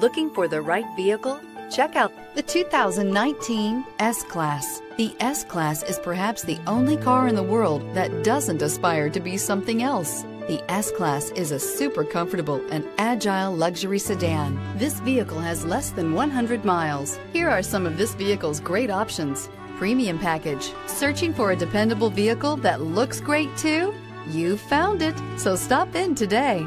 Looking for the right vehicle? Check out The 2019 S-Class. The S-Class is perhaps the only car in the world that doesn't aspire to be something else. The S-Class is a super comfortable and agile luxury sedan. This vehicle has less than 100 miles. Here are some of this vehicle's great options. Premium package. Searching for a dependable vehicle that looks great too? You found it, so stop in today.